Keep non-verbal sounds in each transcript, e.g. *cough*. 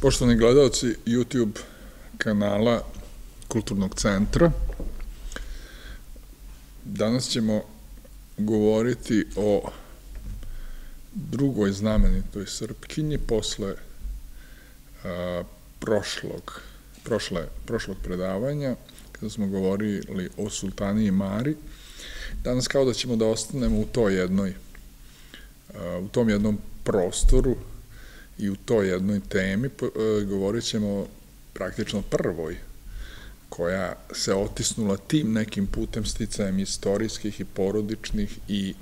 Poštovani gledalci YouTube kanala Kulturnog centra, danas ćemo govoriti o drugoj znamenitoj Srpkinji posle a, prošlog, prošle, prošlog predavanja, kada smo govorili o Sultaniji Mari. Danas kao da ćemo da ostanemo u toj jednoj, a, u tom jednom prostoru, i u toj jednoj temi e, govorit ćemo praktično prvoj koja se otisnula tim nekim putem sticajem istorijskih i porodičnih i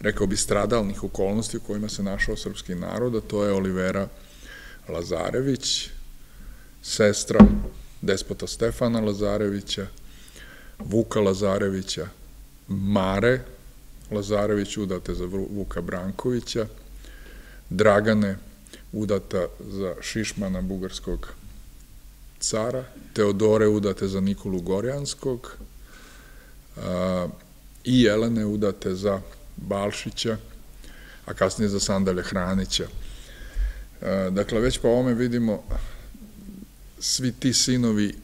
rekao bi stradalnih okolnosti u kojima se našao srpski narod, a to je Olivera Lazarević, sestra despota Stefana Lazarevića, Vuka Lazarevića, Mare Lazarević, udate za Vuka Brankovića, Dragane udata za Šišmana, bugarskog cara, Teodore udate za Nikolu Gorjanskog i Jelene udate za Balšića, a kasnije za Sandalje Hranića. Dakle, već po ovome vidimo svi ti sinovi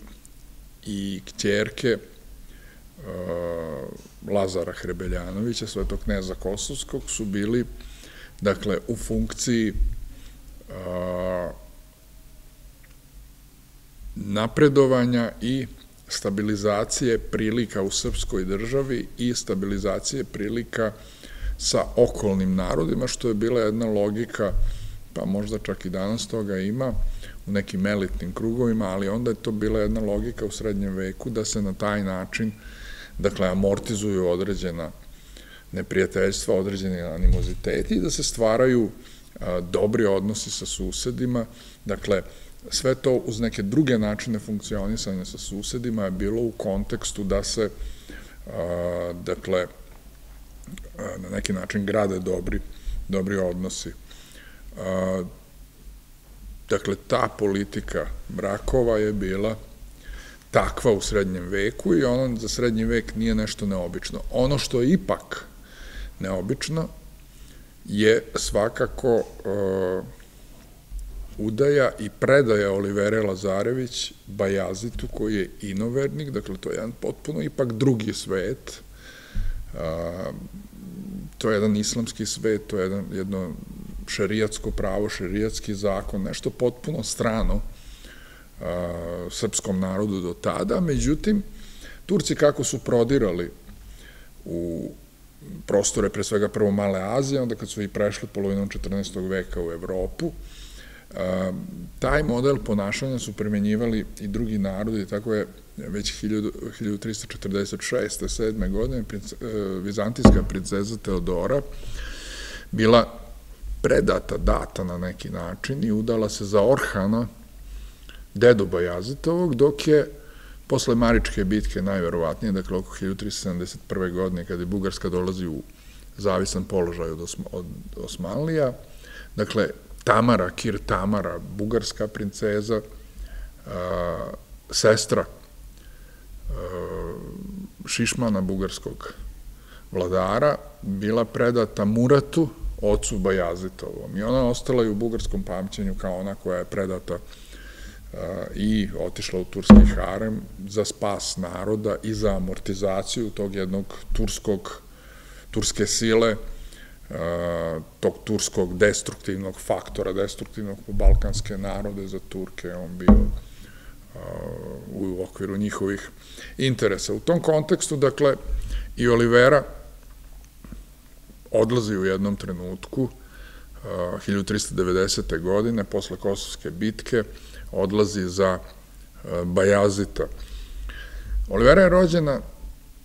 i kćerke Lazara Hrebeljanovića, svetog kneza Kosovskog, su bili dakle, u funkciji napredovanja i stabilizacije prilika u srpskoj državi i stabilizacije prilika sa okolnim narodima, što je bila jedna logika, pa možda čak i danas toga ima, u nekim elitnim krugovima, ali onda je to bila jedna logika u srednjem veku da se na taj način, dakle, amortizuju određena neprijateljstva, određeni animoziteti i da se stvaraju dobri odnosi sa susedima, dakle, sve to uz neke druge načine funkcionisanja sa susedima je bilo u kontekstu da se, dakle, na neki način grade dobri, dobri odnosi. Dakle, ta politika brakova je bila takva u srednjem veku i ono za srednji vek nije nešto neobično. Ono što je ipak neobično je svakako uh, udaja i predaja Olivere Lazarević Bajazitu, koji je inovernik, dakle to je jedan potpuno ipak drugi svet, uh, to je jedan islamski svet, to je jedan, jedno šerijatsko pravo, šerijatski zakon, nešto potpuno strano uh, srpskom narodu do tada, međutim, Turci kako su prodirali u prostore, pre svega prvo Male Azije, onda kad su i prešli polovinom 14. veka u Evropu, taj model ponašanja su primenjivali i drugi narodi, tako je već 1346. 7. godine e, vizantijska princeza Teodora bila predata, data na neki način i udala se za Orhana, dedu Bajazitovog, dok je Posle Maričke bitke najverovatnije, dakle oko 1371. godine, kada je Bugarska dolazi u zavisan položaj od, Osmanlija, dakle, Tamara, Kir Tamara, bugarska princeza, sestra Šišmana, bugarskog vladara, bila predata Muratu, ocu Bajazitovom. I ona ostala i u bugarskom pamćenju kao ona koja je predata i otišla u turski harem za spas naroda i za amortizaciju tog jednog turskog, turske sile, tog turskog destruktivnog faktora, destruktivnog po balkanske narode za Turke, on bio u okviru njihovih interesa. U tom kontekstu, dakle, i Olivera odlazi u jednom trenutku, 1390. godine, posle Kosovske bitke, odlazi za e, Bajazita. Olivera je rođena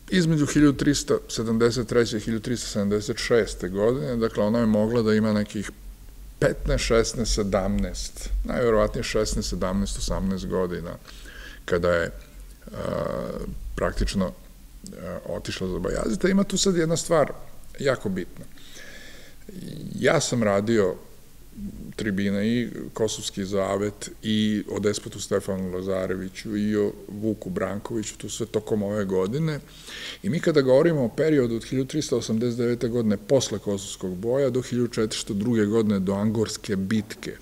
između 1373. i 1376. godine, dakle ona je mogla da ima nekih 15, 16, 17, najverovatnije 16, 17, 18 godina, kada je e, praktično e, otišla za Bajazita. Ima tu sad jedna stvar jako bitna. Ja sam radio tribina i Kosovski zavet i o despotu Stefanu Lazareviću i o Vuku Brankoviću, to sve tokom ove godine. I mi kada govorimo o periodu od 1389. godine posle Kosovskog boja do 1402. godine do Angorske bitke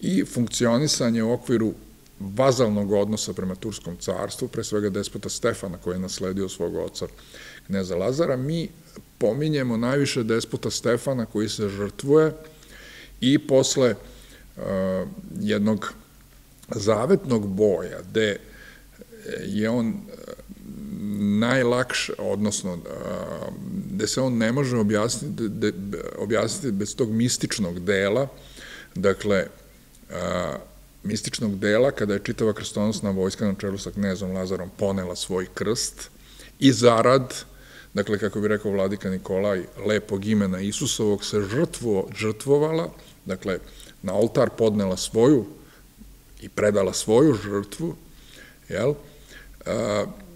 i funkcionisanje u okviru vazalnog odnosa prema Turskom carstvu, pre svega despota Stefana koji je nasledio svog oca kneza Lazara, mi pominjemo najviše despota Stefana koji se žrtvuje i posle uh, jednog zavetnog boja, gde je on najlakše, odnosno gde se on ne može objasniti, objasniti bez tog mističnog dela, dakle, a, mističnog dela kada je čitava krstonosna vojska na čelu sa knezom Lazarom ponela svoj krst i zarad, dakle, kako bi rekao vladika Nikolaj, lepog imena Isusovog se žrtvo, žrtvovala, dakle, na oltar podnela svoju i predala svoju žrtvu, jel?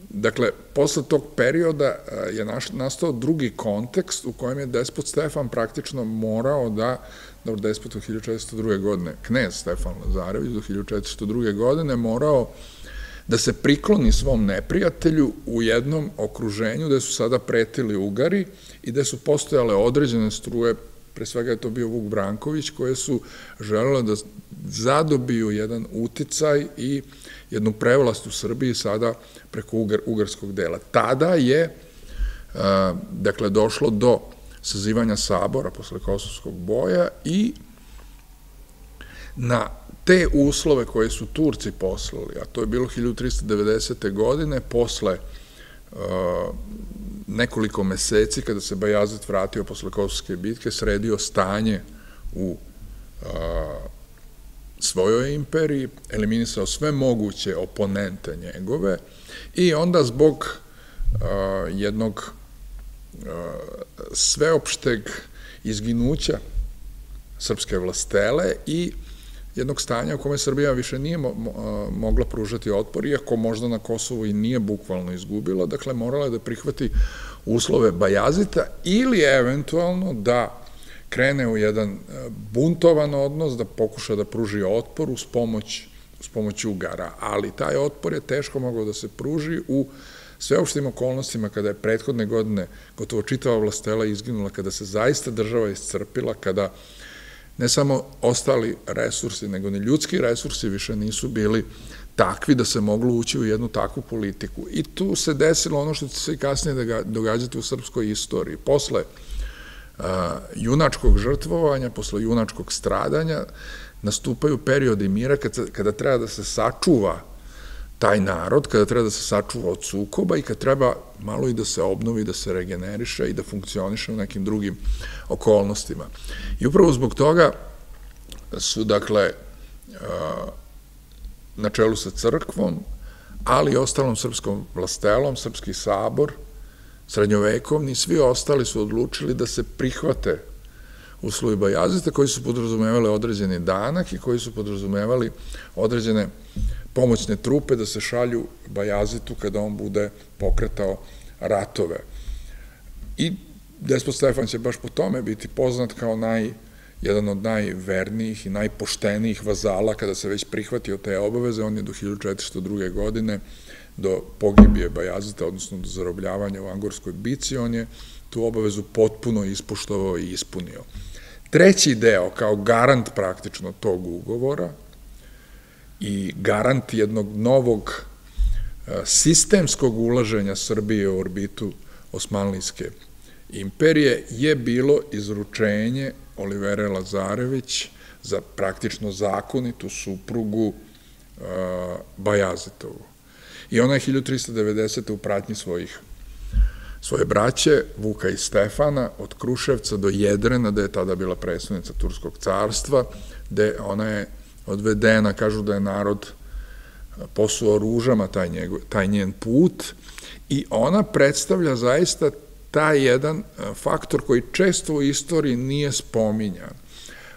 Dakle, posle tog perioda je nastao drugi kontekst u kojem je despot Stefan praktično morao da, dobro, despot u 1402. godine, knez Stefan Lazarević do 1402. godine morao da se prikloni svom neprijatelju u jednom okruženju gde su sada pretili Ugari i gde su postojale određene struje, pre svega je to bio Vuk Branković, koje su želele da zadobiju jedan uticaj i jednu prevlast u Srbiji sada preko ugar, ugarskog dela. Tada je, dakle, došlo do sazivanja sabora posle Kosovskog boja i na te uslove koje su Turci poslali, a to je bilo 1390. godine, posle nekoliko meseci, kada se Bajazet vratio posle Kosovske bitke, sredio stanje u svojoj imperiji, eliminisao sve moguće oponente njegove i onda zbog jednog sveopšteg izginuća srpske vlastele i jednog stanja u kome Srbija više nije mo mo mogla pružati otpor, iako možda na Kosovu i nije bukvalno izgubila, dakle morala je da prihvati uslove Bajazita ili eventualno da krene u jedan e, buntovan odnos, da pokuša da pruži otpor uz pomoć, uz pomoć Ugara, ali taj otpor je teško mogao da se pruži u sveopštim okolnostima kada je prethodne godine gotovo čitava vlastela izginula, kada se zaista država iscrpila, kada ne samo ostali resursi, nego ni ljudski resursi više nisu bili takvi da se moglo ući u jednu takvu politiku. I tu se desilo ono što će se i kasnije događati u srpskoj istoriji. Posle junačkog žrtvovanja, posle junačkog stradanja, nastupaju periodi mira kada, kada treba da se sačuva taj narod, kada treba da se sačuva od sukoba i kada treba malo i da se obnovi, da se regeneriše i da funkcioniše u nekim drugim okolnostima. I upravo zbog toga su, dakle, na čelu sa crkvom, ali i ostalom srpskom vlastelom, srpski sabor, srednjovekovni, svi ostali su odlučili da se prihvate uslovi Bajazita koji su podrazumevali određeni danak i koji su podrazumevali određene pomoćne trupe da se šalju Bajazitu kada on bude pokretao ratove. I despot Stefan će baš po tome biti poznat kao naj, jedan od najvernijih i najpoštenijih vazala kada se već prihvatio te obaveze. On je do 1402. godine do pogibije Bajazita, odnosno do zarobljavanja u Angorskoj bici, on je tu obavezu potpuno ispoštovao i ispunio. Treći deo, kao garant praktično tog ugovora i garant jednog novog e, sistemskog ulaženja Srbije u orbitu Osmanlijske imperije, je bilo izručenje Olivere Lazarević za praktično zakonitu suprugu e, Bajazitovu. I ona je 1390. u pratnji svojih svoje braće, Vuka i Stefana, od Kruševca do Jedrena, da je tada bila predstavnica Turskog carstva, gde ona je odvedena, kažu da je narod posuo ružama taj, njegov, taj njen put i ona predstavlja zaista taj jedan faktor koji često u istoriji nije spominjan.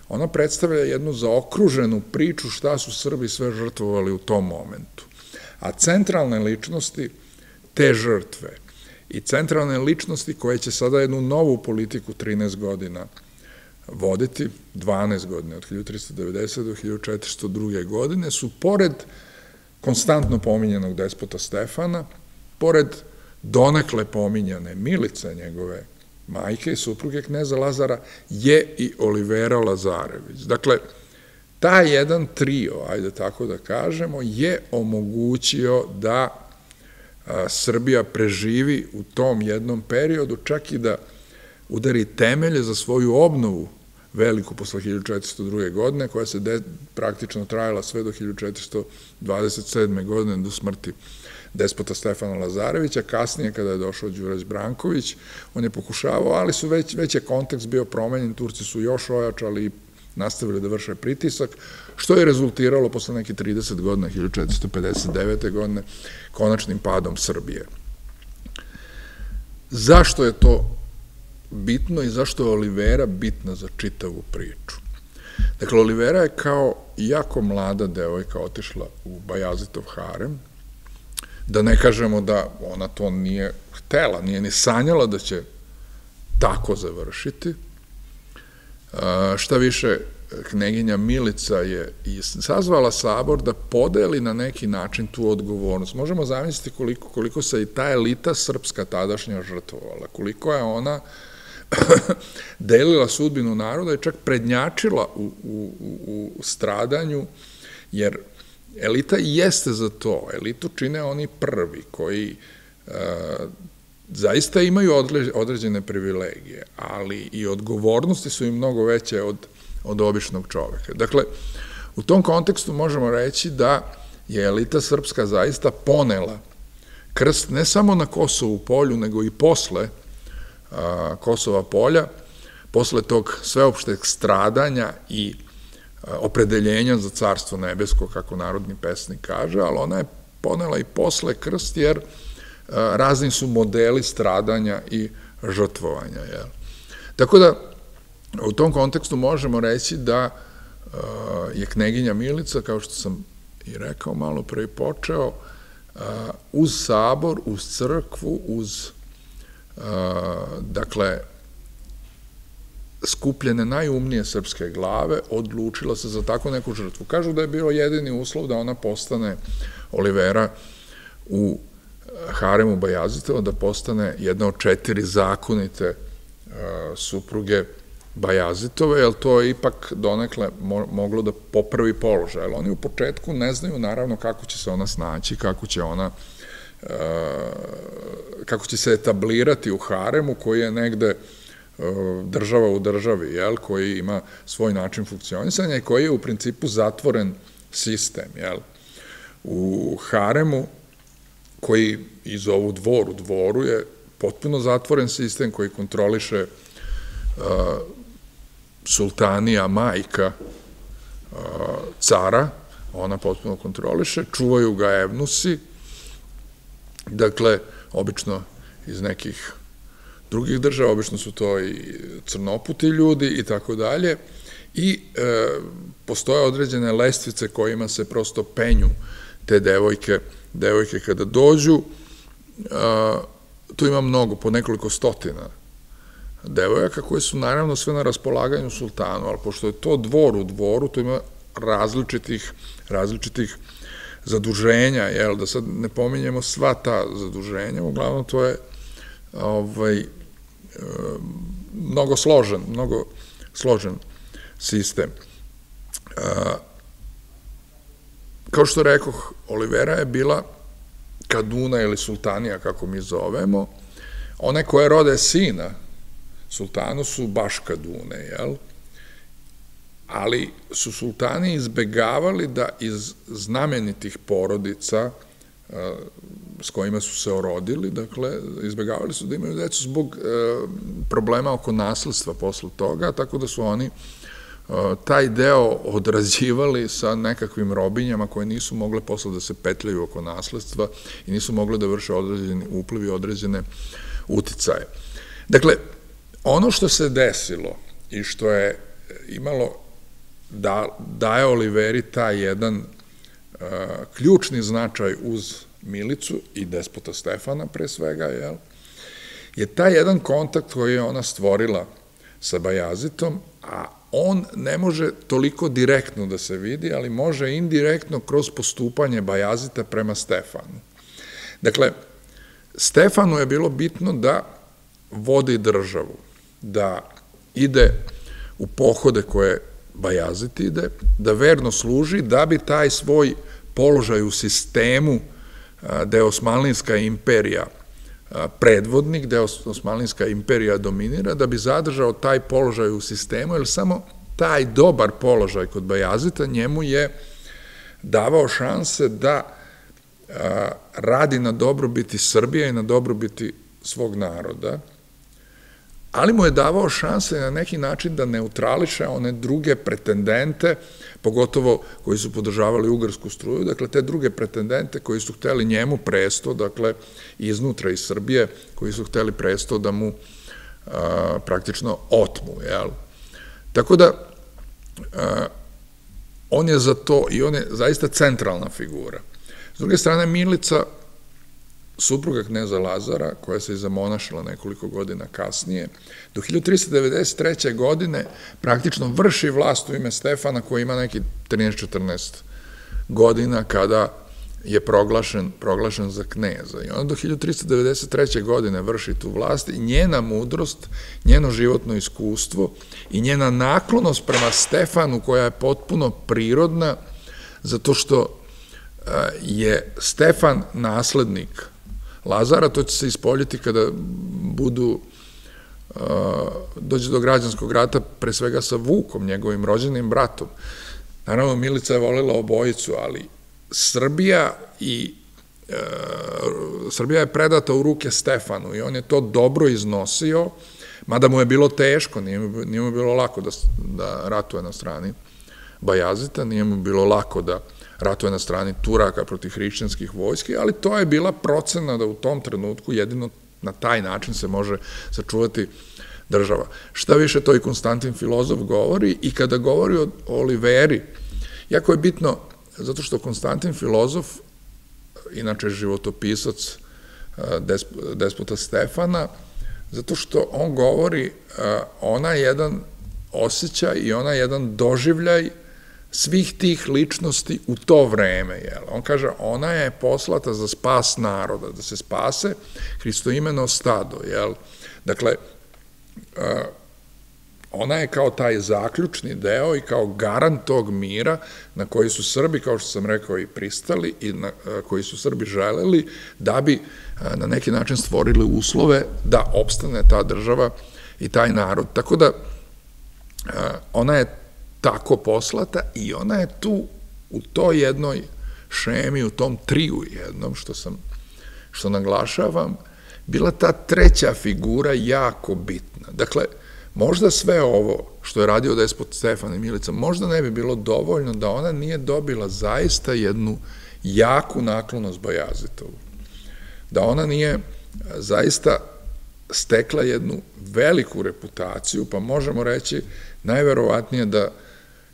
Ona predstavlja jednu zaokruženu priču šta su Srbi sve žrtvovali u tom momentu. A centralne ličnosti te žrtve i centralne ličnosti koje će sada jednu novu politiku 13 godina voditi, 12 godine, od 1390. do 1402. godine, su pored konstantno pominjenog despota Stefana, pored donekle pominjane Milice njegove majke i supruge kneza Lazara, je i Olivera Lazarević. Dakle, taj jedan trio, ajde tako da kažemo, je omogućio da Srbija preživi u tom jednom periodu, čak i da udari temelje za svoju obnovu veliku posle 1402. godine, koja se praktično trajala sve do 1427. godine do smrti despota Stefana Lazarevića, kasnije kada je došao Đurać Branković, on je pokušavao, ali su već, već je kontekst bio promenjen, Turci su još ojačali i nastavili da vrše pritisak, što je rezultiralo posle neke 30 godina, 1459. godine, konačnim padom Srbije. Zašto je to bitno i zašto je Olivera bitna za čitavu priču? Dakle, Olivera je kao jako mlada devojka otišla u Bajazitov harem, da ne kažemo da ona to nije htela, nije ni sanjala da će tako završiti. Šta više, kneginja Milica je i sazvala sabor da podeli na neki način tu odgovornost. Možemo zamisliti koliko, koliko se i ta elita srpska tadašnja žrtvovala, koliko je ona *coughs* delila sudbinu naroda i čak prednjačila u, u, u stradanju, jer elita jeste za to. Elitu čine oni prvi koji e, zaista imaju određene privilegije, ali i odgovornosti su im mnogo veće od, od običnog čoveka. Dakle, u tom kontekstu možemo reći da je elita srpska zaista ponela krst ne samo na Kosovu polju, nego i posle a, Kosova polja, posle tog sveopšteg stradanja i opredeljenja za carstvo nebesko, kako narodni pesnik kaže, ali ona je ponela i posle krst, jer razni su modeli stradanja i žrtvovanja. Tako da, u tom kontekstu možemo reći da je kneginja Milica, kao što sam i rekao malo pre počeo, uz sabor, uz crkvu, uz dakle, skupljene najumnije srpske glave, odlučila se za tako neku žrtvu. Kažu da je bilo jedini uslov da ona postane Olivera u haremu Bajazitova, da postane jedna od četiri zakonite supruge Bajazitove, jer to je ipak donekle moglo da popravi položaj. Oni u početku ne znaju naravno kako će se ona snaći, kako će ona kako će se etablirati u haremu koji je negde država u državi, jel, koji ima svoj način funkcionisanja i koji je u principu zatvoren sistem, jel. U haremu, koji iz ovu dvoru, dvoru je potpuno zatvoren sistem koji kontroliše uh, sultanija, majka cara, ona potpuno kontroliše, čuvaju ga evnusi, dakle, obično iz nekih drugih država, obično su to i crnoputi ljudi i tako dalje, i e, postoje određene lestvice kojima se prosto penju te devojke, devojke kada dođu, a, tu ima mnogo, po nekoliko stotina devojaka koje su naravno sve na raspolaganju sultanu, ali pošto je to dvor u dvoru, to ima različitih, različitih zaduženja, jel, da sad ne pominjemo sva ta zaduženja, uglavnom to je ovaj, mnogo složen, mnogo složen sistem. Kao što rekoh, Olivera je bila Kaduna ili Sultanija, kako mi zovemo, one koje rode sina sultanu su baš Kadune, jel? Ali su sultani izbegavali da iz znamenitih porodica s kojima su se orodili, dakle, izbjegavali su da imaju decu zbog e, problema oko nasledstva posle toga, tako da su oni e, taj deo odrađivali sa nekakvim robinjama koje nisu mogle posle da se petljaju oko nasledstva i nisu mogle da vrše određeni uplivi, određene uticaje. Dakle, ono što se desilo i što je imalo da daje Oliveri taj jedan uh, ključni značaj uz Milicu i despota Stefana pre svega, jel, je taj jedan kontakt koji je ona stvorila sa Bajazitom, a on ne može toliko direktno da se vidi, ali može indirektno kroz postupanje Bajazita prema Stefanu. Dakle, Stefanu je bilo bitno da vodi državu, da ide u pohode koje Bajazitide, da verno služi da bi taj svoj položaj u sistemu da je Osmanlinska imperija predvodnik, da je Osmanlinska imperija dominira, da bi zadržao taj položaj u sistemu, jer samo taj dobar položaj kod Bajazita njemu je davao šanse da radi na dobrobiti Srbije i na dobrobiti svog naroda, ali mu je davao šanse na neki način da neutrališe one druge pretendente, pogotovo koji su podržavali ugarsku struju, dakle te druge pretendente koji su hteli njemu presto, dakle iznutra iz Srbije, koji su hteli presto da mu a, praktično otmu, jel? Tako da, a, on je za to i on je zaista centralna figura. S druge strane, Milica supruga kneza Lazara, koja se i zamonašila nekoliko godina kasnije, do 1393. godine praktično vrši vlast u ime Stefana koji ima neki 13-14 godina kada je proglašen, proglašen za kneza. I onda do 1393. godine vrši tu vlast i njena mudrost, njeno životno iskustvo i njena naklonost prema Stefanu koja je potpuno prirodna zato što je Stefan naslednik Lazara, to će se ispoljiti kada budu dođe do građanskog rata, pre svega sa Vukom, njegovim rođenim bratom. Naravno, Milica je volila obojicu, ali Srbija i e, Srbija je predata u ruke Stefanu i on je to dobro iznosio, mada mu je bilo teško, nije nije mu bilo lako da, da ratuje na strani Bajazita, nije mu bilo lako da ratuje na strani Turaka protiv hrišćanskih vojske, ali to je bila procena da u tom trenutku jedino na taj način se može sačuvati država. Šta više, to i Konstantin Filozof govori i kada govori o Oliveri, jako je bitno, zato što Konstantin Filozof, inače životopisac despota Stefana, zato što on govori, ona jedan osjećaj i ona jedan doživljaj svih tih ličnosti u to vreme. Jel? On kaže, ona je poslata za spas naroda, da se spase Hristoimeno stado. Jel? Dakle, ona je kao taj zaključni deo i kao garant tog mira na koji su Srbi, kao što sam rekao, i pristali i na koji su Srbi želeli da bi na neki način stvorili uslove da opstane ta država i taj narod. Tako da ona je tako poslata i ona je tu u toj jednoj šemi, u tom triju jednom što sam, što naglašavam, bila ta treća figura jako bitna. Dakle, možda sve ovo što je radio despot Stefan i Milica, možda ne bi bilo dovoljno da ona nije dobila zaista jednu jaku naklonost Bajazitovu. Da ona nije zaista stekla jednu veliku reputaciju, pa možemo reći najverovatnije da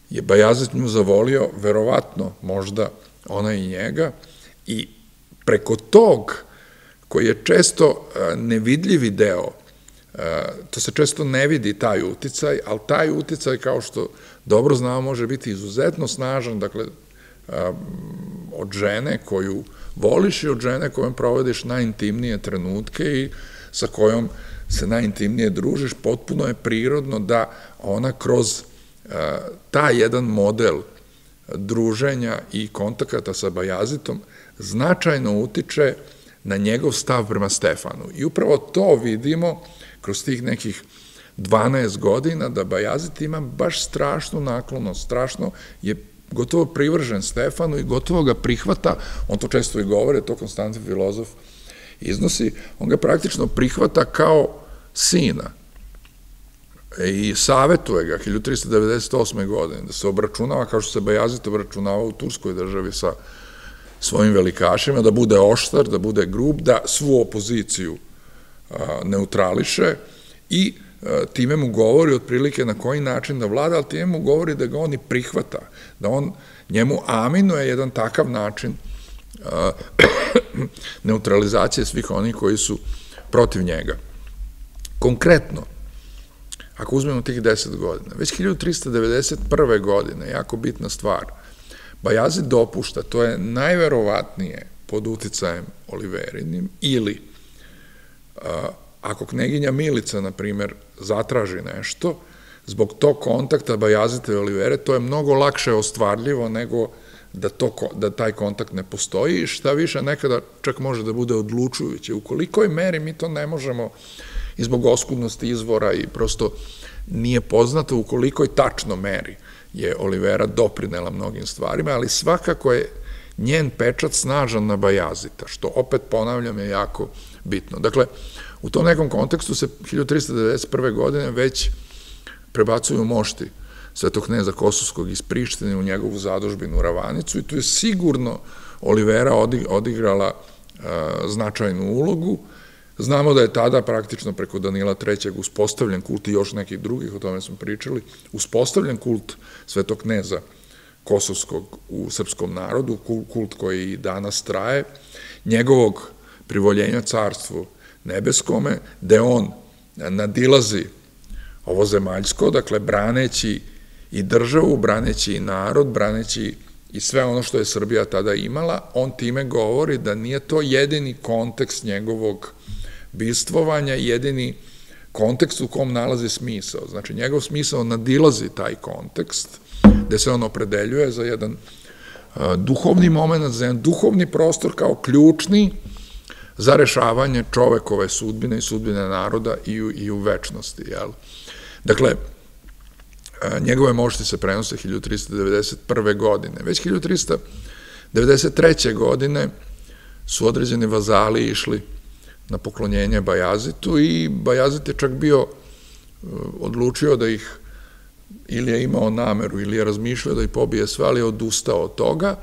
je Bajazet nju zavolio, verovatno, možda ona i njega, i preko tog, koji je često nevidljivi deo, to se često ne vidi taj uticaj, ali taj uticaj, kao što dobro znamo, može biti izuzetno snažan, dakle, od žene koju voliš i od žene kojom provodiš najintimnije trenutke i sa kojom se najintimnije družiš, potpuno je prirodno da ona kroz ta jedan model druženja i kontakata sa Bajazitom značajno utiče na njegov stav prema Stefanu. I upravo to vidimo kroz tih nekih 12 godina da Bajazit ima baš strašnu naklonost, strašno je gotovo privržen Stefanu i gotovo ga prihvata, on to često i govore, to Konstantin filozof iznosi, on ga praktično prihvata kao sina i savetuje ga 1398. godine da se obračunava kao što se Bajazit obračunava u Turskoj državi sa svojim velikašima, da bude oštar, da bude grub, da svu opoziciju neutrališe i time mu govori otprilike na koji način da vlada, ali time mu govori da ga on i prihvata, da on njemu aminuje jedan takav način *clears throat* neutralizacije svih onih koji su protiv njega. Konkretno, ako uzmemo tih 10 godina, već 1391. godine, jako bitna stvar, Bajazid dopušta, to je najverovatnije pod uticajem Oliverinim, ili ako kneginja Milica, na primer, zatraži nešto, zbog tog kontakta Bajazite i Olivere, to je mnogo lakše ostvarljivo nego da, to, da taj kontakt ne postoji šta više nekada čak može da bude odlučujuće. U kolikoj meri mi to ne možemo i zbog oskudnosti izvora i prosto nije poznato u kolikoj tačno meri je Olivera doprinela mnogim stvarima, ali svakako je njen pečat snažan na Bajazita, što opet ponavljam je jako bitno. Dakle, u tom nekom kontekstu se 1391. godine već prebacuju mošti svetog kneza Kosovskog iz Prištine u njegovu zadužbinu Ravanicu i tu je sigurno Olivera odigrala značajnu ulogu. Znamo da je tada praktično preko Danila III. uspostavljen kult i još nekih drugih, o tome smo pričali, uspostavljen kult svetog kneza Kosovskog u srpskom narodu, kult koji danas traje, njegovog privoljenja carstvu nebeskome, gde on nadilazi ovo zemaljsko, dakle, braneći i državu, braneći i narod, braneći i sve ono što je Srbija tada imala, on time govori da nije to jedini kontekst njegovog bistvovanja, jedini kontekst u kom nalazi smisao. Znači, njegov smisao nadilazi taj kontekst, gde se on opredeljuje za jedan duhovni moment, za jedan duhovni prostor kao ključni za rešavanje čovekove sudbine i sudbine naroda i u, i u večnosti. Jel? Dakle, njegove mošti se prenose 1391. godine. Već 1393. godine su određeni vazali išli na poklonjenje Bajazitu i Bajazit je čak bio odlučio da ih ili je imao nameru ili je razmišljao da ih pobije sve, ali je odustao od toga,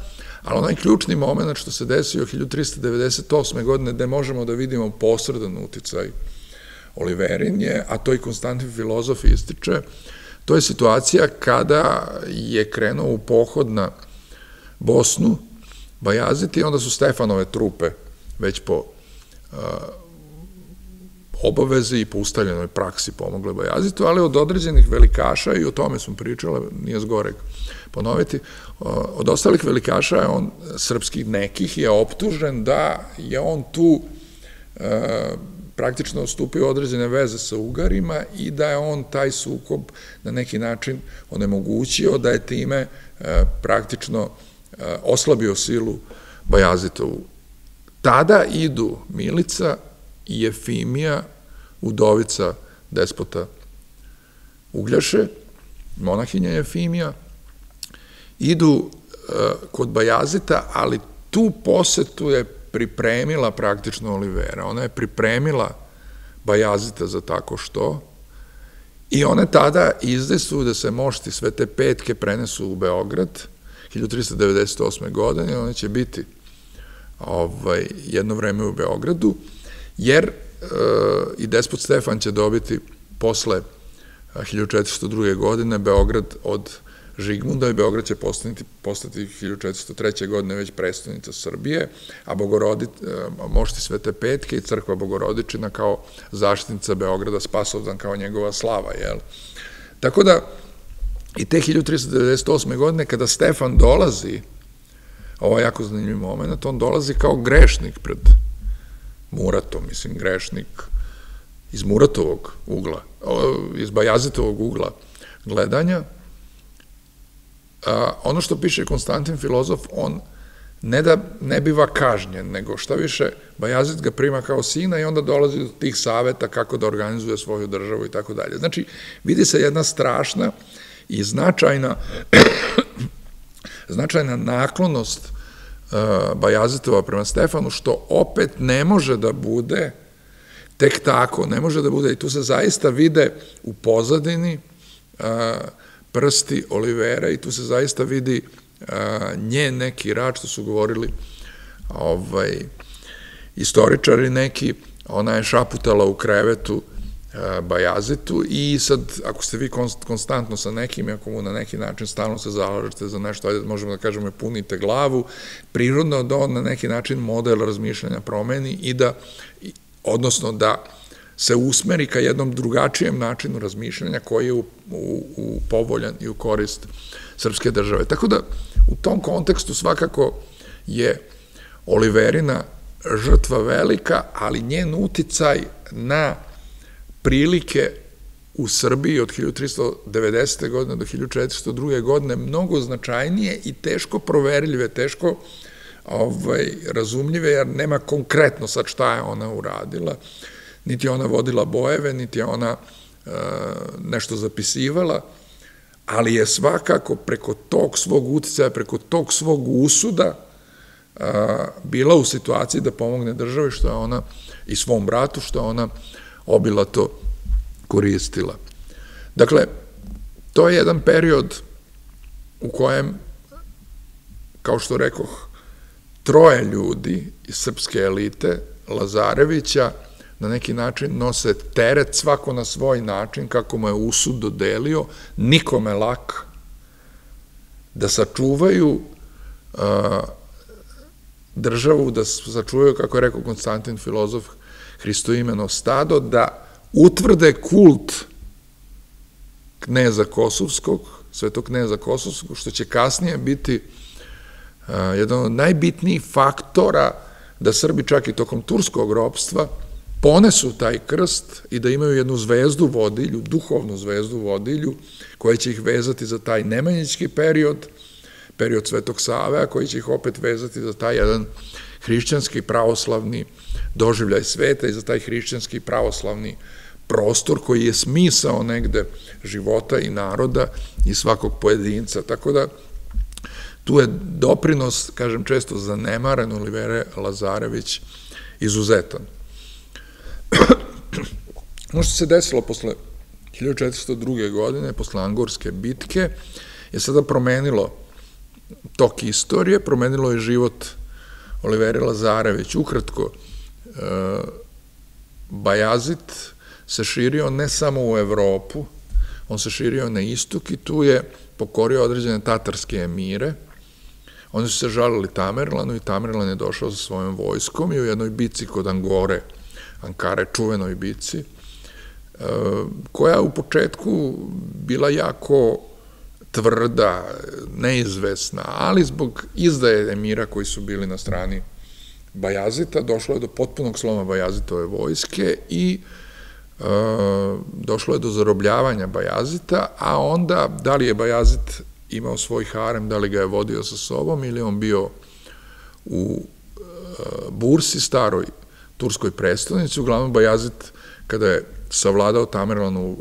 ali onaj ključni moment što se desio 1398. godine, gde možemo da vidimo posredan uticaj Oliverin je, a to i Konstantin filozof ističe, to je situacija kada je krenuo u pohod na Bosnu, Bajazit i onda su Stefanove trupe već po obavezi i po ustaljenoj praksi pomogle Bajazitu, ali od određenih velikaša, i o tome smo pričali, nije zgorek ponoviti, od ostalih velikaša je on, srpskih nekih, je optužen da je on tu e, praktično stupio određene veze sa Ugarima i da je on taj sukob na neki način onemogućio, da je time e, praktično e, oslabio silu Bajazitovu. Tada idu Milica i Jefimija, udovica despota Ugljaše, monahinja Jefimija, idu e, kod Bajazita, ali tu posetu je pripremila praktično Olivera. Ona je pripremila Bajazita za tako što i one tada izdesuju da se mošti sve te petke prenesu u Beograd 1398. godine, one će biti ovaj, jedno vreme u Beogradu, jer i despot Stefan će dobiti posle 1402. godine Beograd od Žigmunda i Beograd će postati, postati 1403. godine već predstavnica Srbije, a Bogorodit, mošti Svete Petke i crkva Bogorodičina kao zaštitnica Beograda, Spasovdan kao njegova slava? Tako da, i te 1398. godine, kada Stefan dolazi, ovo je jako zanimljiv moment, on dolazi kao grešnik pred Muratom, mislim, grešnik iz Muratovog ugla, iz Bajazetovog ugla gledanja. ono što piše Konstantin filozof, on ne da ne biva kažnjen, nego šta više, Bajazit ga prima kao sina i onda dolazi do tih saveta kako da organizuje svoju državu i tako dalje. Znači, vidi se jedna strašna i značajna značajna naklonost Bajazitova prema Stefanu, što opet ne može da bude tek tako, ne može da bude, i tu se zaista vide u pozadini prsti Olivera i tu se zaista vidi nje neki rad, što su govorili ovaj, istoričari neki, ona je šaputala u krevetu Bajazetu i sad, ako ste vi konstantno sa nekim, ako mu na neki način stalno se zalažete za nešto, ajde možemo da kažemo punite glavu, prirodno da on na neki način model razmišljanja promeni i da, odnosno da se usmeri ka jednom drugačijem načinu razmišljanja koji je u, u, u povoljan i u korist srpske države. Tako da u tom kontekstu svakako je Oliverina žrtva velika, ali njen uticaj na prilike u Srbiji od 1390. godine do 1402. godine mnogo značajnije i teško proverljive, teško ovaj, razumljive, jer nema konkretno sad šta je ona uradila, niti je ona vodila bojeve, niti je ona e, nešto zapisivala, ali je svakako preko tog svog uticaja, preko tog svog usuda a, bila u situaciji da pomogne državi što je ona i svom bratu što je ona obilato koristila. Dakle, to je jedan period u kojem, kao što rekoh, troje ljudi iz srpske elite, Lazarevića, na neki način nose teret svako na svoj način, kako mu je usud dodelio, nikome lak, da sačuvaju državu, da sačuvaju, kako je rekao Konstantin filozof, Hristoimeno stado, da utvrde kult kneza Kosovskog, svetog kneza Kosovskog, što će kasnije biti jedan od najbitnijih faktora da Srbi čak i tokom turskog ropstva ponesu taj krst i da imaju jednu zvezdu vodilju, duhovnu zvezdu vodilju, koja će ih vezati za taj nemanjički period, period Svetog Save, a koji će ih opet vezati za taj jedan hrišćanski pravoslavni doživljaj sveta i za taj hrišćanski pravoslavni prostor koji je smisao negde života i naroda i svakog pojedinca. Tako da tu je doprinos, kažem često, zanemaren Olivere Lazarević izuzetan. *clears throat* Ono što se desilo posle 1402. godine, posle Angorske bitke, je sada promenilo tok istorije, promenilo je život Olivere Lazarević. Ukratko, e, Bajazit se širio ne samo u Evropu, on se širio na istok i tu je pokorio određene tatarske emire. Oni su se žalili Tamerlanu i Tamerlan je došao sa svojom vojskom i u jednoj bici kod Angore, Ankare, čuvenoj bici, e, koja u početku bila jako tvrda, neizvesna, ali zbog izdaje emira koji su bili na strani Bajazita, došlo je do potpunog sloma Bajazitove vojske i e, došlo je do zarobljavanja Bajazita, a onda da li je Bajazit imao svoj harem, da li ga je vodio sa sobom ili on bio u e, Bursi, staroj turskoj predstavnici, uglavnom Bajazit kada je savladao Tamerlanu,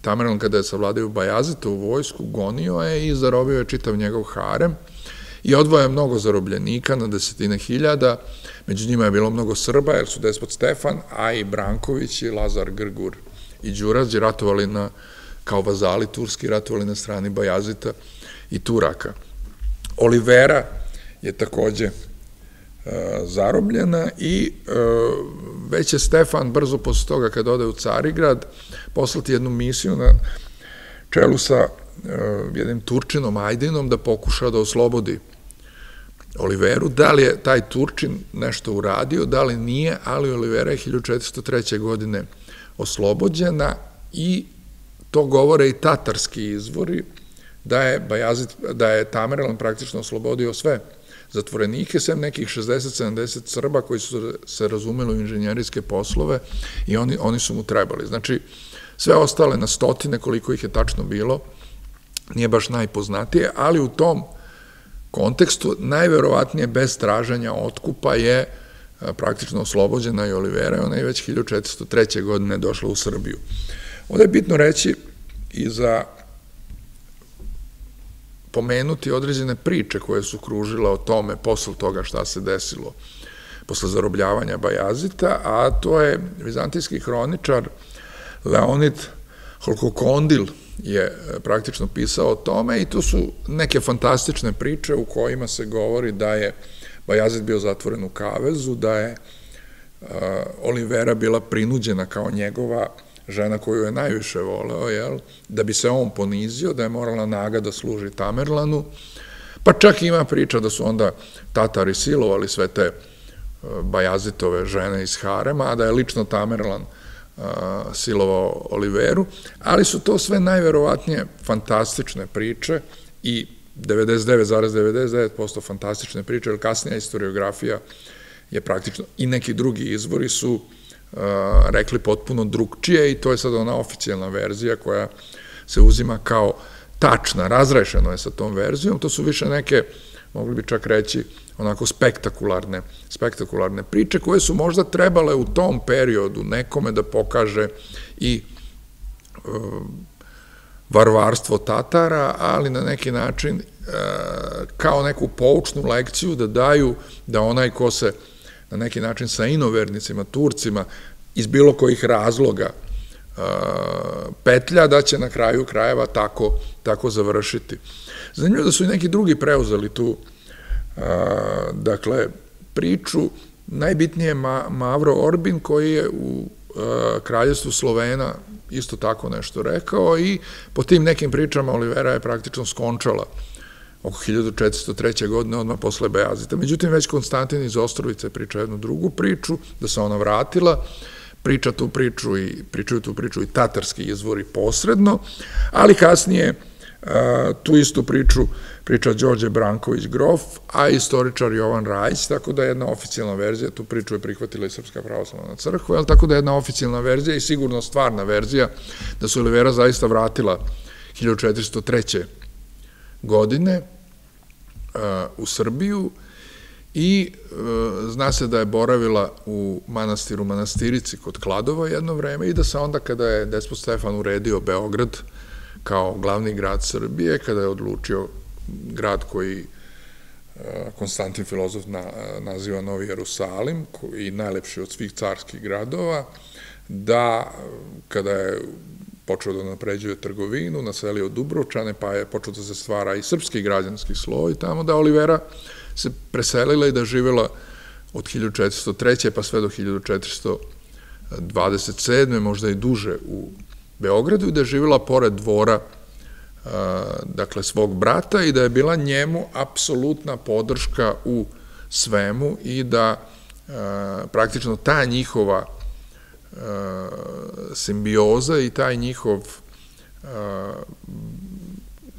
Tamerlan kada je savladao Bajazita u vojsku, gonio je i zarobio je čitav njegov harem i odvoja je mnogo zarobljenika na desetine hiljada, među njima je bilo mnogo Srba, jer su despot Stefan, a i Branković i Lazar Grgur i Đurađi ratovali na, kao vazali turski, ratovali na strani Bajazita i Turaka. Olivera je takođe zarobljena i e, već je Stefan brzo posle toga kad ode u Carigrad poslati jednu misiju na čelu sa e, jednim Turčinom Ajdinom da pokuša da oslobodi Oliveru. Da li je taj Turčin nešto uradio, da li nije, ali Olivera je 1403. godine oslobođena i to govore i tatarski izvori, da je, Bajazit, da je Tamerlan praktično oslobodio sve zatvorenike, sem nekih 60-70 Srba koji su se razumeli u inženjerijske poslove i oni, oni su mu trebali. Znači, sve ostale na stotine, koliko ih je tačno bilo, nije baš najpoznatije, ali u tom kontekstu najverovatnije bez traženja otkupa je praktično oslobođena i Olivera i ona je već 1403. godine došla u Srbiju. Ovde je bitno reći i za pomenuti određene priče koje su kružile o tome posle toga šta se desilo posle zarobljavanja Bajazita, a to je vizantijski hroničar Leonid Holkokondil je e, praktično pisao o tome i tu su neke fantastične priče u kojima se govori da je Bajazit bio zatvoren u kavezu, da je e, Olivera bila prinuđena kao njegova žena koju je najviše voleo, jel, da bi se on ponizio, da je morala naga da služi Tamerlanu, pa čak ima priča da su onda Tatari silovali sve te e, Bajazitove žene iz Harema, a da je lično Tamerlan e, silovao Oliveru, ali su to sve najverovatnije fantastične priče i 99,99% fantastične priče, jer kasnija historiografija je praktično i neki drugi izvori su rekli potpuno drugčije i to je sad ona oficijalna verzija koja se uzima kao tačna, razrešeno je sa tom verzijom, to su više neke, mogli bi čak reći, onako spektakularne, spektakularne priče koje su možda trebale u tom periodu nekome da pokaže i e, varvarstvo Tatara, ali na neki način e, kao neku poučnu lekciju da daju da onaj ko se na neki način sa inovernicima, Turcima, iz bilo kojih razloga petlja, da će na kraju krajeva tako, tako završiti. Zanimljivo da su i neki drugi preuzeli tu dakle, priču, najbitnije je Mavro Orbin koji je u kraljestvu Slovena isto tako nešto rekao i po tim nekim pričama Olivera je praktično skončala oko 1403. godine, odmah posle Bejazita. Međutim, već Konstantin iz Ostrovice priča jednu drugu priču, da se ona vratila, priča tu priču i pričaju tu priču i tatarski izvori posredno, ali kasnije tu istu priču priča Đorđe Branković Grof, a istoričar Jovan Rajić, tako da je jedna oficijalna verzija, tu priču je prihvatila i Srpska pravoslavna crkva, ali tako da je jedna oficijalna verzija i sigurno stvarna verzija da se Olivera zaista vratila 1403. godine u Srbiju i zna se da je boravila u manastiru Manastirici kod Kladova jedno vreme i da se onda kada je despot Stefan uredio Beograd, kao glavni grad Srbije, kada je odlučio grad koji e, Konstantin filozof na, naziva Novi Jerusalim i najlepši od svih carskih gradova, da kada je počeo da napređuje trgovinu, naselio Dubrovčane, pa je počeo da se stvara i srpski građanski sloj tamo, da Olivera se preselila i da živela od 1403. pa sve do 1427. možda i duže u Beogradu i da je živjela pored dvora dakle, svog brata i da je bila njemu apsolutna podrška u svemu i da praktično ta njihova simbioza i taj njihov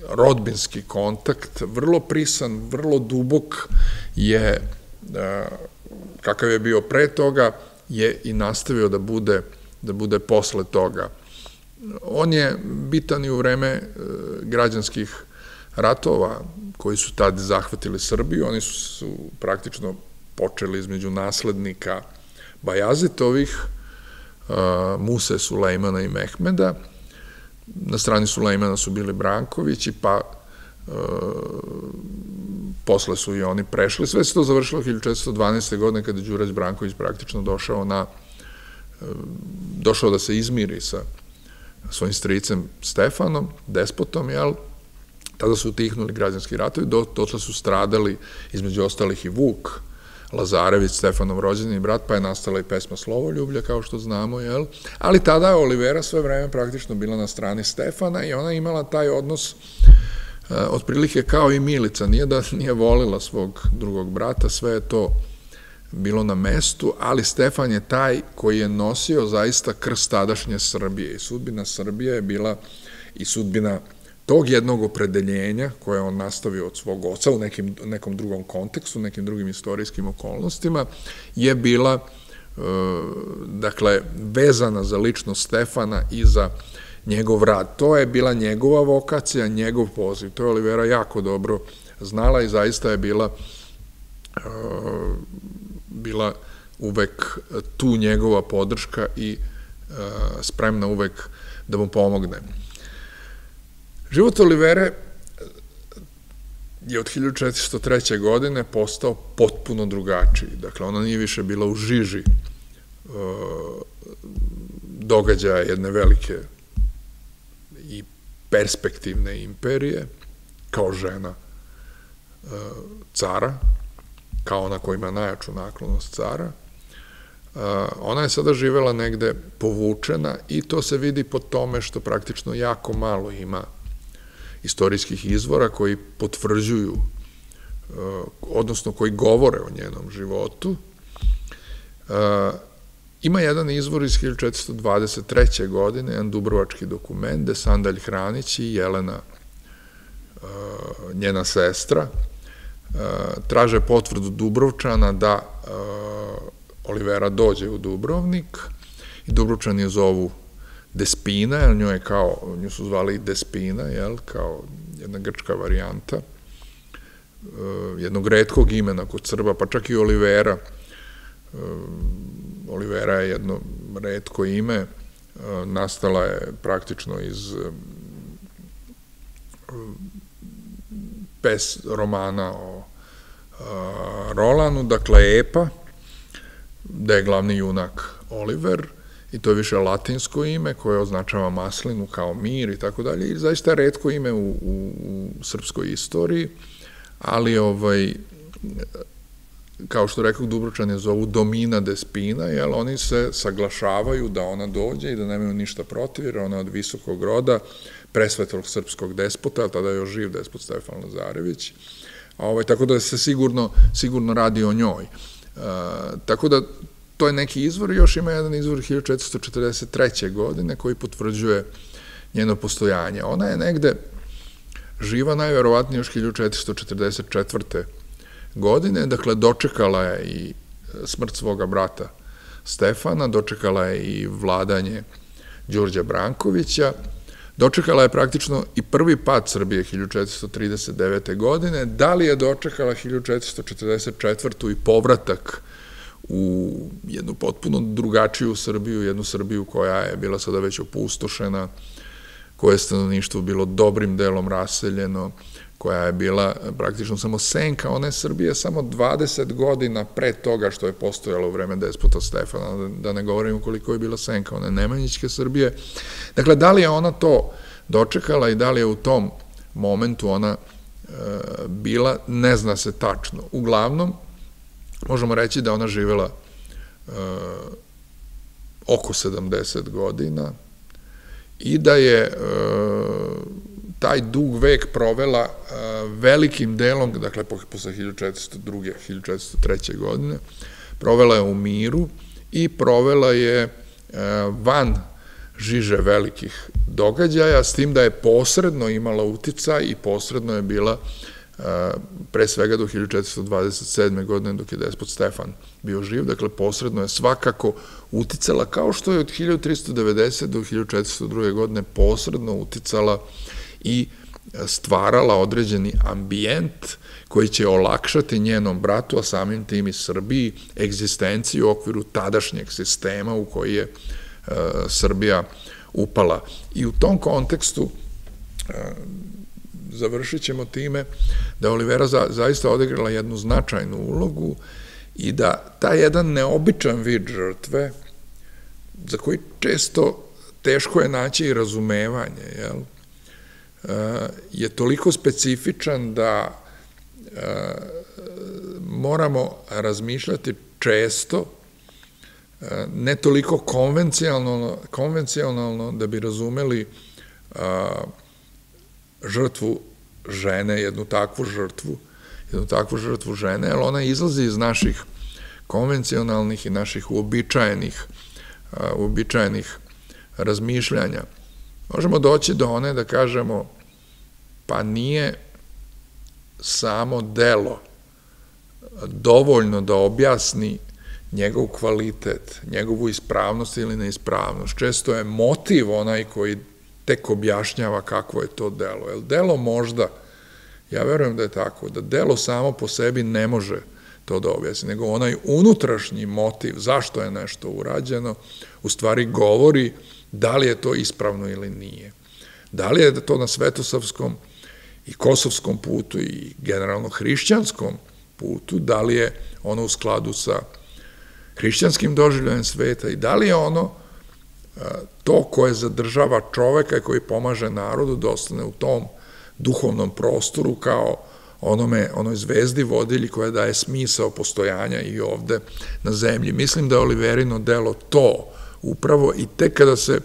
rodbinski kontakt, vrlo prisan, vrlo dubok je, kakav je bio pre toga, je i nastavio da bude, da bude posle toga. On je bitan i u vreme građanskih ratova koji su tad zahvatili Srbiju. Oni su praktično počeli između naslednika Bajazetovih, e, Muse, Sulejmana i Mehmeda. Na strani Sulejmana su bili Brankovići, pa posle su i oni prešli. Sve se to završilo 1412. godine kada je Đurać Branković praktično došao na došao da se izmiri sa svojim stricem Stefanom, despotom, jel, tada su utihnuli građanski ratovi, dotle su stradali između ostalih i Vuk, Lazarević, Stefanov rođeni brat, pa je nastala i pesma Slovoljublja, kao što znamo, jel? Ali tada je Olivera sve vreme praktično bila na strani Stefana i ona imala taj odnos uh, otprilike kao i Milica, nije da nije volila svog drugog brata, sve je to bilo na mestu, ali Stefan je taj koji je nosio zaista krst tadašnje Srbije i sudbina Srbije je bila i sudbina tog jednog opredeljenja koje on nastavio od svog oca u nekim, nekom drugom kontekstu, nekim drugim istorijskim okolnostima, je bila e, dakle, vezana za ličnost Stefana i za njegov rad. To je bila njegova vokacija, njegov poziv. To je Olivera jako dobro znala i zaista je bila e, bila uvek tu njegova podrška i e, spremna uvek da mu pomogne. Život Olivere je od 1403. godine postao potpuno drugačiji. Dakle, ona nije više bila u žiži e, događaja jedne velike i perspektivne imperije, kao žena e, cara, kao ona koja ima najjaču naklonost cara, ona je sada živela negde povučena i to se vidi po tome što praktično jako malo ima istorijskih izvora koji potvrđuju, odnosno koji govore o njenom životu. Ima jedan izvor iz 1423. godine, jedan dubrovački dokument, gde Sandalj Hranić i Jelena, njena sestra, traže potvrdu Dubrovčana da Olivera dođe u Dubrovnik i Dubrovčan je zovu Despina, jer nju je kao, nju su zvali Despina, jel, kao jedna grčka varijanta, uh, jednog redkog imena kod Srba, pa čak i Olivera. Uh, Olivera je jedno redko ime, uh, nastala je praktično iz pes romana o Rolanu, dakle Epa, da je glavni junak Oliver, i to je više latinsko ime koje označava maslinu kao mir i tako dalje, i zaista redko ime u, u, u srpskoj istoriji, ali ovaj, kao što rekao Dubročan je zovu Domina Despina, jel, oni se saglašavaju da ona dođe i da nemaju ništa protiv, jer ona od visokog roda, presvetlog srpskog despota, tada je još živ despot Stefan Lazarević, ovaj, tako da se sigurno, sigurno radi o njoj. E, tako da to je neki izvor, još ima jedan izvor 1443. godine koji potvrđuje njeno postojanje. Ona je negde živa najverovatnije još 1444. godine, dakle dočekala je i smrt svoga brata Stefana, dočekala je i vladanje Đorđa Brankovića, dočekala je praktično i prvi pad Srbije 1439. godine, da li je dočekala 1444. i povratak u jednu potpuno drugačiju Srbiju, jednu Srbiju koja je bila sada već opustošena, koje je stanovništvo bilo dobrim delom raseljeno, koja je bila praktično samo senka one Srbije samo 20 godina pre toga što je postojalo u vreme despota Stefana, da ne govorim koliko je bila senka one Nemanjićke Srbije. Dakle, da li je ona to dočekala i da li je u tom momentu ona e, bila, ne zna se tačno. Uglavnom, možemo reći da ona živela e, oko 70 godina i da je e, taj dug vek provela e, velikim delom, dakle posle 1402. 1403. godine, provela je u miru i provela je e, van žiže velikih događaja, s tim da je posredno imala utica i posredno je bila pre svega do 1427. godine dok je despot Stefan bio živ, dakle posredno je svakako uticala, kao što je od 1390. do 1402. godine posredno uticala i stvarala određeni ambijent koji će olakšati njenom bratu, a samim tim i Srbiji, egzistenciju u okviru tadašnjeg sistema u koji je Srbija upala. I u tom kontekstu završit ćemo time da Olivera za, zaista odigrala jednu značajnu ulogu i da taj jedan neobičan vid žrtve, za koji često teško je naći i razumevanje, jel, e, je toliko specifičan da e, moramo razmišljati često, e, ne toliko konvencionalno, konvencionalno da bi razumeli žrtvu žene, jednu takvu žrtvu, jednu takvu žrtvu žene, ali ona izlazi iz naših konvencionalnih i naših uobičajenih, uobičajenih razmišljanja. Možemo doći do one da kažemo, pa nije samo delo dovoljno da objasni njegov kvalitet, njegovu ispravnost ili neispravnost. Često je motiv onaj koji tek objašnjava kakvo je to delo. Jer delo možda, ja verujem da je tako, da delo samo po sebi ne može to da objasni, nego onaj unutrašnji motiv zašto je nešto urađeno, u stvari govori da li je to ispravno ili nije. Da li je to na svetosavskom i kosovskom putu i generalno hrišćanskom putu, da li je ono u skladu sa hrišćanskim doživljajem sveta i da li je ono to koje zadržava čoveka i koji pomaže narodu da ostane u tom duhovnom prostoru kao onome, onoj zvezdi vodilji koja daje smisao postojanja i ovde na zemlji. Mislim da je Oliverino delo to upravo i tek kada se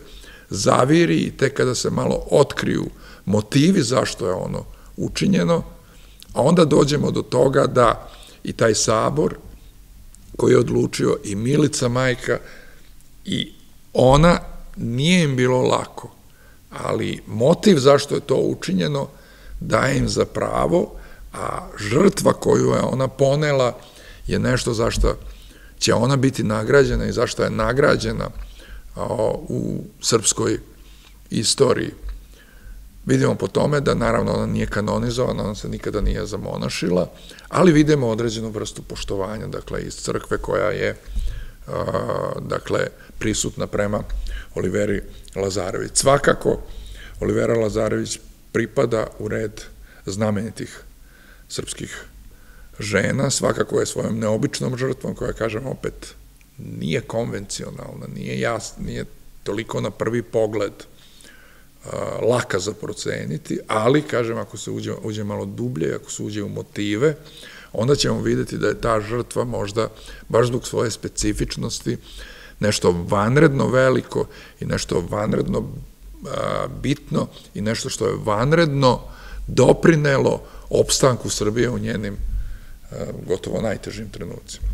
zaviri i tek kada se malo otkriju motivi zašto je ono učinjeno, a onda dođemo do toga da i taj sabor koji je odlučio i Milica majka i ona nije im bilo lako, ali motiv zašto je to učinjeno daje im za pravo, a žrtva koju je ona ponela je nešto zašto će ona biti nagrađena i zašto je nagrađena u srpskoj istoriji. Vidimo po tome da naravno ona nije kanonizovana, ona se nikada nije zamonašila, ali vidimo određenu vrstu poštovanja, dakle, iz crkve koja je, dakle, prisutna prema Oliveri Lazarević. Svakako, Olivera Lazarević pripada u red znamenitih srpskih žena, svakako je svojom neobičnom žrtvom, koja, kažem, opet nije konvencionalna, nije jasna, nije toliko na prvi pogled laka za proceniti, ali, kažem, ako se uđe, uđe malo dublje, ako se uđe u motive, onda ćemo videti da je ta žrtva možda, baš zbog svoje specifičnosti, nešto vanredno veliko i nešto vanredno bitno i nešto što je vanredno doprinelo opstanku Srbije u njenim gotovo najtežim trenucima.